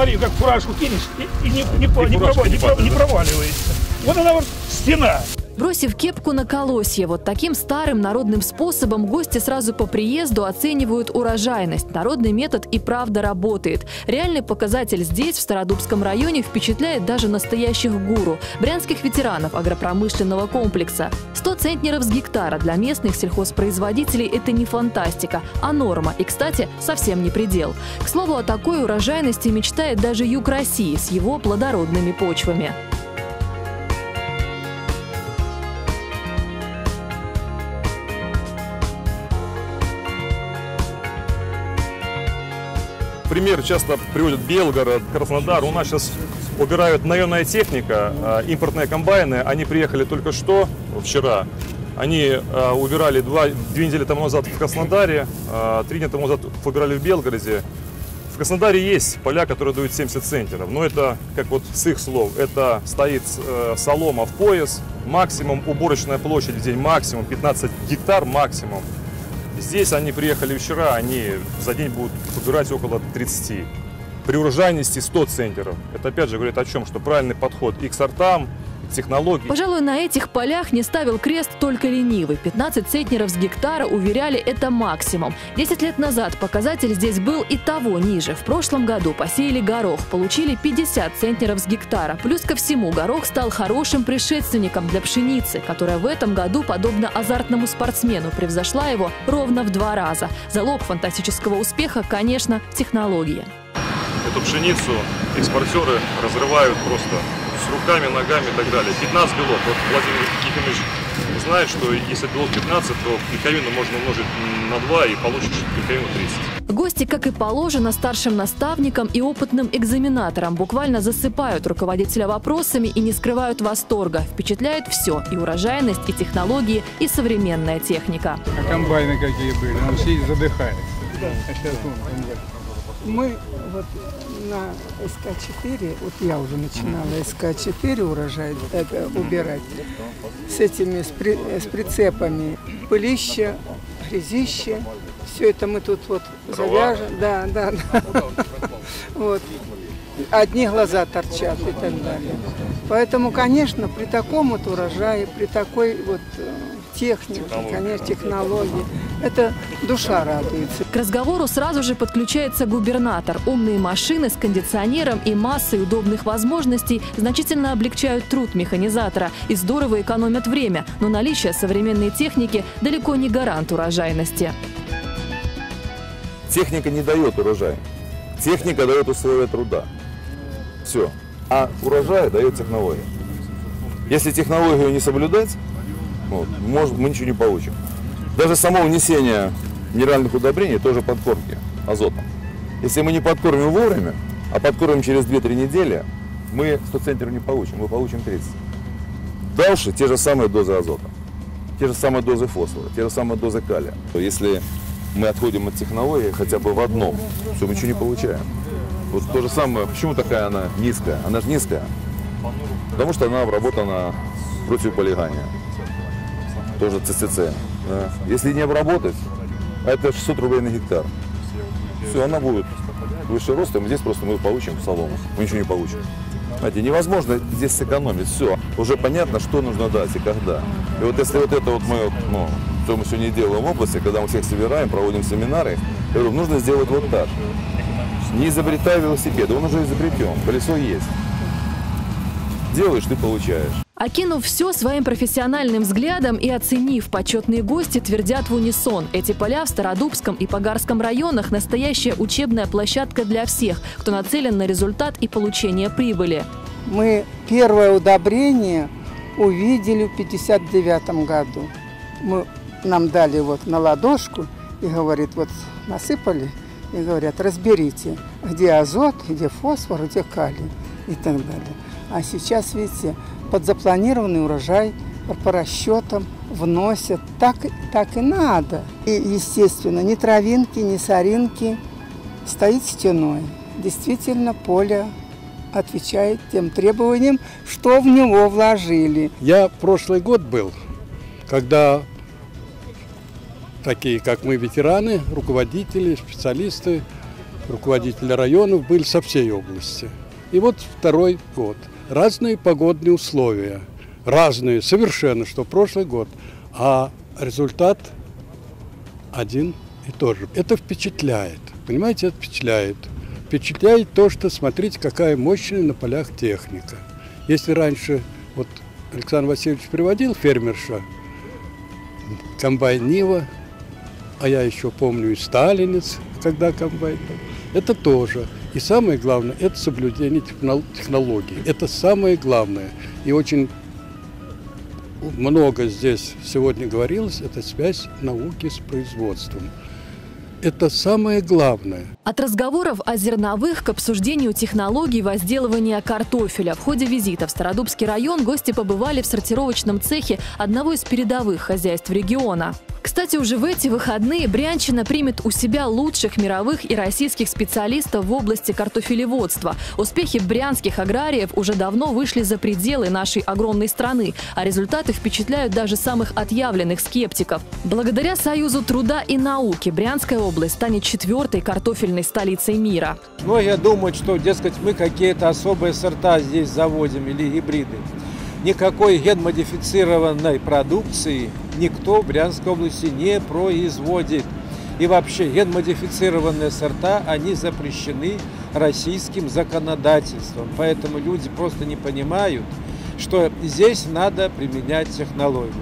смотри, как фуражку кинешь и, и не, не, не не не не проваливается. Вот она вот стена. Бросив кепку на колосье, вот таким старым народным способом гости сразу по приезду оценивают урожайность. Народный метод и правда работает. Реальный показатель здесь, в Стародубском районе, впечатляет даже настоящих гуру – брянских ветеранов агропромышленного комплекса. 100 центнеров с гектара для местных сельхозпроизводителей – это не фантастика, а норма. И, кстати, совсем не предел. К слову, о такой урожайности мечтает даже юг России с его плодородными почвами. Пример часто приводят Белгород, Краснодар. У нас сейчас убирают наемная техника, а, импортные комбайны. Они приехали только что, вчера. Они а, убирали два, две недели тому назад в Краснодаре, а, три недели тому назад убирали в Белгороде. В Краснодаре есть поля, которые дают 70 центнеров, но это, как вот с их слов, это стоит э, солома в пояс, максимум уборочная площадь в день, максимум 15 гектар максимум. Здесь они приехали вчера, они за день будут убирать около 30. При урожайности 100 центнеров. Это опять же говорит о чем, что правильный подход и к сортам, технологии. Пожалуй, на этих полях не ставил крест только ленивый. 15 центнеров с гектара, уверяли, это максимум. 10 лет назад показатель здесь был и того ниже. В прошлом году посеяли горох, получили 50 центнеров с гектара. Плюс ко всему, горох стал хорошим предшественником для пшеницы, которая в этом году, подобно азартному спортсмену, превзошла его ровно в два раза. Залог фантастического успеха, конечно, технология. Эту пшеницу экспортеры разрывают просто с руками, ногами и так далее. 15 белов. Вот Владимир Ефимович знает, что если белов 15, то клейковину можно умножить на 2 и получишь клейковину 30. Гости, как и положено, старшим наставникам и опытным экзаменаторам буквально засыпают руководителя вопросами и не скрывают восторга. Впечатляет все – и урожайность, и технологии, и современная техника. А комбайны какие были, ну все задыхались. А сейчас вон комбайн. Мы вот на СК-4, вот я уже начинала СК-4 урожай это, убирать, с этими, с, при- с прицепами, пылище, грязище, все это мы тут вот завяжем, да, да, да. Вот. Одни глаза торчат и так далее. Поэтому, конечно, при таком вот урожае, при такой вот э, технике, конечно, технологии, это душа радуется. К разговору сразу же подключается губернатор. Умные машины с кондиционером и массой удобных возможностей значительно облегчают труд механизатора и здорово экономят время. Но наличие современной техники далеко не гарант урожайности. Техника не дает урожай. Техника дает условия труда. Все. А урожай дает технология. Если технологию не соблюдать, вот, может, мы ничего не получим. Даже само внесение минеральных удобрений тоже подкормки азотом. Если мы не подкормим вовремя, а подкормим через 2-3 недели, мы 100 центнеров не получим, мы получим 30. Дальше те же самые дозы азота, те же самые дозы фосфора, те же самые дозы калия. Если мы отходим от технологии хотя бы в одном, все, мы ничего не получаем. Вот то же самое, почему такая она низкая? Она же низкая, потому что она обработана против полигания. Тоже ЦЦЦ. Да. Если не обработать, а это 600 рублей на гектар. Все, она будет выше ростом, здесь просто мы получим солому. Мы ничего не получим. Знаете, невозможно здесь сэкономить. Все. Уже понятно, что нужно дать и когда. И вот если вот это вот мы, ну, что мы сегодня делаем в области, когда мы всех собираем, проводим семинары, я говорю, нужно сделать вот так. Не изобретай велосипед, он уже изобретен, колесо есть. Делаешь, ты получаешь. Окинув все своим профессиональным взглядом и оценив, почетные гости твердят в унисон. Эти поля в Стародубском и Погарском районах – настоящая учебная площадка для всех, кто нацелен на результат и получение прибыли. Мы первое удобрение увидели в 59 году. Мы, нам дали вот на ладошку и говорит, вот насыпали, и говорят, разберите, где азот, где фосфор, где калий и так далее. А сейчас, видите, под запланированный урожай по расчетам вносят. Так, так и надо. И, естественно, ни травинки, ни соринки стоит стеной. Действительно, поле отвечает тем требованиям, что в него вложили. Я прошлый год был, когда такие, как мы, ветераны, руководители, специалисты, руководители районов были со всей области. И вот второй год. Разные погодные условия. Разные совершенно, что прошлый год. А результат один и тот же. Это впечатляет. Понимаете, это впечатляет. Впечатляет то, что смотрите, какая мощная на полях техника. Если раньше, вот Александр Васильевич приводил фермерша, комбайн Нива, а я еще помню и Сталинец, когда комбайн был. Это тоже. И самое главное, это соблюдение технологий. Это самое главное. И очень много здесь сегодня говорилось, это связь науки с производством. Это самое главное. От разговоров о зерновых к обсуждению технологий возделывания картофеля. В ходе визита в Стародубский район гости побывали в сортировочном цехе одного из передовых хозяйств региона. Кстати, уже в эти выходные Брянщина примет у себя лучших мировых и российских специалистов в области картофелеводства. Успехи брянских аграриев уже давно вышли за пределы нашей огромной страны, а результаты впечатляют даже самых отъявленных скептиков. Благодаря Союзу труда и науки Брянская область станет четвертой картофельной столицей мира. Многие думают, что, дескать, мы какие-то особые сорта здесь заводим или гибриды никакой генмодифицированной продукции никто в Брянской области не производит. И вообще генмодифицированные сорта, они запрещены российским законодательством. Поэтому люди просто не понимают, что здесь надо применять технологию.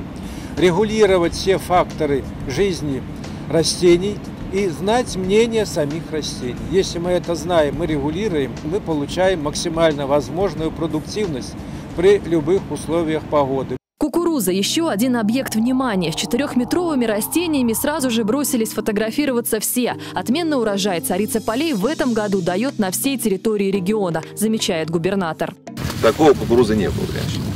Регулировать все факторы жизни растений и знать мнение самих растений. Если мы это знаем, мы регулируем, мы получаем максимально возможную продуктивность при любых условиях погоды. Кукуруза – еще один объект внимания. С четырехметровыми растениями сразу же бросились фотографироваться все. Отменный урожай царица полей в этом году дает на всей территории региона, замечает губернатор. Такого кукурузы не было раньше.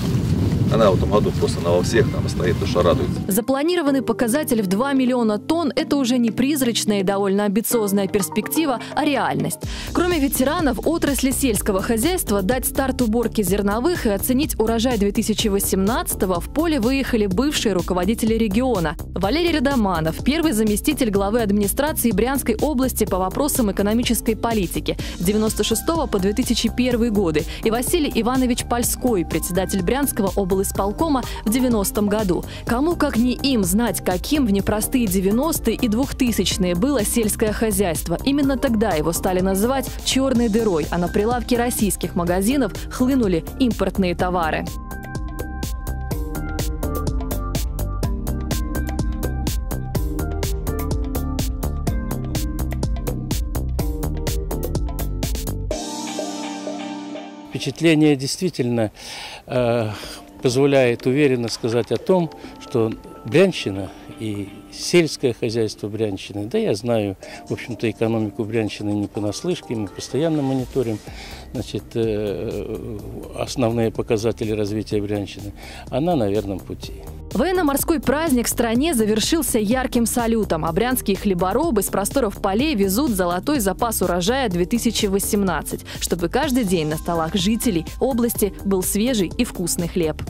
Она в этом году просто она во всех там стоит, душа радуется. Запланированный показатель в 2 миллиона тонн – это уже не призрачная и довольно амбициозная перспектива, а реальность. Кроме ветеранов отрасли сельского хозяйства, дать старт уборке зерновых и оценить урожай 2018-го в поле выехали бывшие руководители региона. Валерий Радоманов, первый заместитель главы администрации Брянской области по вопросам экономической политики с 96 по 2001 годы, и Василий Иванович Польской, председатель Брянского области исполкома в 90-м году. Кому как не им знать, каким в непростые 90-е и 2000-е было сельское хозяйство. Именно тогда его стали называть «черной дырой», а на прилавки российских магазинов хлынули импортные товары. Впечатление действительно э, позволяет уверенно сказать о том, что Брянщина и сельское хозяйство Брянщины, да я знаю, в общем-то, экономику Брянщины не понаслышке, мы постоянно мониторим значит, э, основные показатели развития Брянщины, она на верном пути. Военно-морской праздник в стране завершился ярким салютом. А брянские хлеборобы с просторов полей везут золотой запас урожая 2018, чтобы каждый день на столах жителей области был свежий и вкусный хлеб.